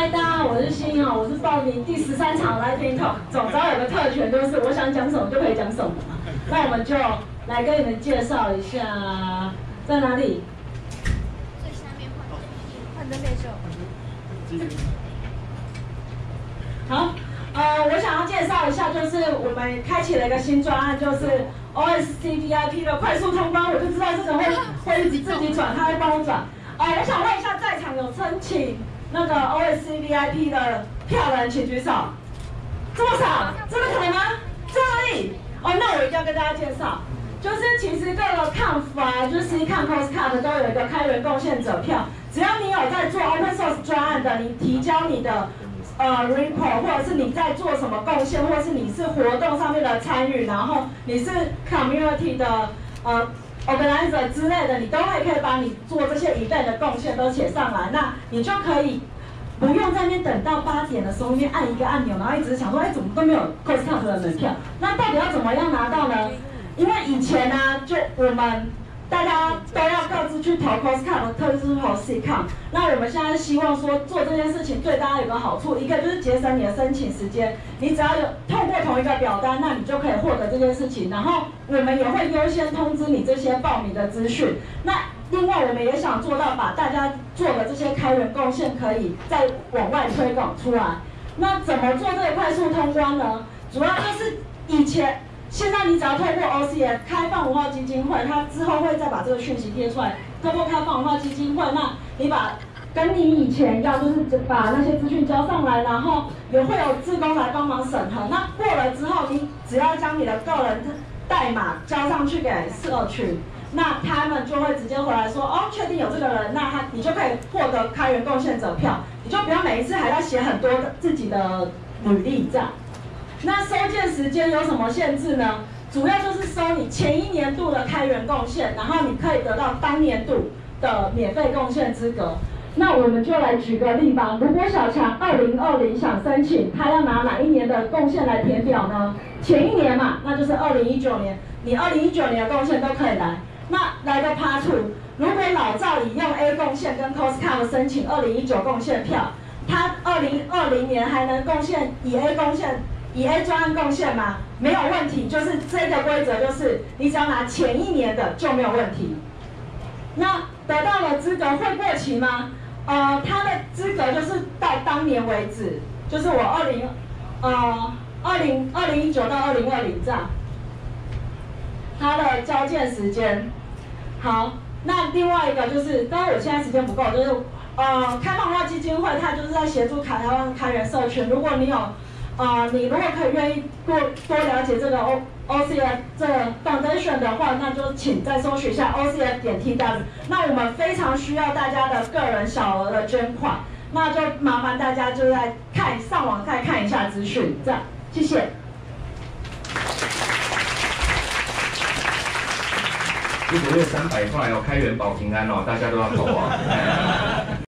嗨，大家好，我是欣哦，我是报名第十三场 Live Talk，总招有个特权，就是我想讲什么就可以讲什么。那我们就来跟你们介绍一下，在哪里？最下面换灯配秀。好，呃，我想要介绍一下，就是我们开启了一个新专案，就是 OSC VIP 的快速通关，我就知道这个会会自己转，他会帮我转。呃，我想问一下，在场有申请那个 OSC VIP 的票的人，请举手。这么少，这么可能吗？这里？哦，那我一定要跟大家介绍，就是其实各个抗服啊，就是 C 抗 Costcard 都有一个开源贡献者票，只要你有在做 Open Source 专案的，你提交你的。呃，report 或者是你在做什么贡献，或者是你是活动上面的参与，然后你是 community 的呃 organizer 之类的，你都会可以把你做这些一倍的贡献都写上来，那你就可以不用在那边等到八点的时候，那边按一个按钮，然后一直想说，哎，怎么都没有 Costco 的门票？那到底要怎么样拿到呢？因为以前呢，就我们。大家都要各自去投 Costco，特别是投 C 抗。那我们现在希望说做这件事情对大家有个好处，一个就是节省你的申请时间。你只要有透过同一个表单，那你就可以获得这件事情。然后我们也会优先通知你这些报名的资讯。那另外我们也想做到把大家做的这些开源贡献可以再往外推广出来。那怎么做这个快速通关呢？主要就是以前。现在你只要透过 OCF 开放文化基金会，他之后会再把这个讯息贴出来。透过开放文化基金会，那你把跟你以前一样，就是把那些资讯交上来，然后也会有志工来帮忙审核。那过了之后，你只要将你的个人代码交上去给社群，那他们就会直接回来说，哦，确定有这个人，那他你就可以获得开源贡献者票，你就不要每一次还要写很多自己的履历这样。那收件时间有什么限制呢？主要就是收你前一年度的开源贡献，然后你可以得到当年度的免费贡献资格。那我们就来举个例吧。如果小强二零二零想申请，他要拿哪一年的贡献来填表呢？前一年嘛，那就是二零一九年。你二零一九年的贡献都可以来。那来个 Part Two，如果老赵以用 A 贡献跟 Costco 申请二零一九贡献票，他二零二零年还能贡献以 A 贡献。以 A 专案贡献吗？没有问题，就是这个规则，就是你只要拿前一年的就没有问题。那得到了资格会过期吗？呃，他的资格就是到当年为止，就是我二零呃二零二零一九到二零二零这样。他的交件时间，好，那另外一个就是，当然我现在时间不够，就是呃开放化基金会，它就是在协助台湾开源社群，如果你有。啊，你如果可以愿意多多了解这个 O O C F 这个 Foundation 的话，那就请再搜取一下 O C F 点 T W。那我们非常需要大家的个人小额的捐款，那就麻烦大家就在看上网再看一下资讯，这样谢谢。一个月三百块哦，开元保平安哦，大家都要投啊。